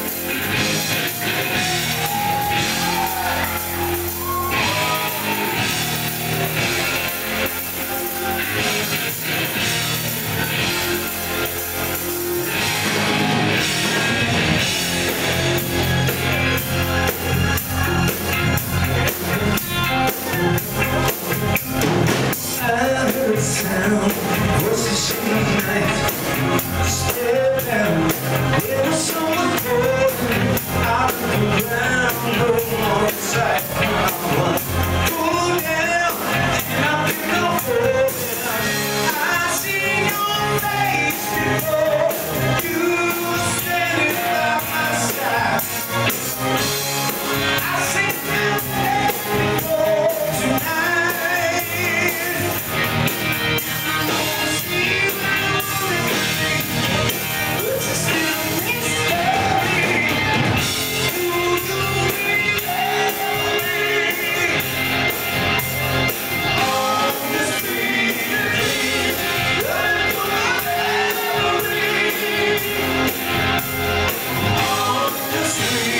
Bye. street.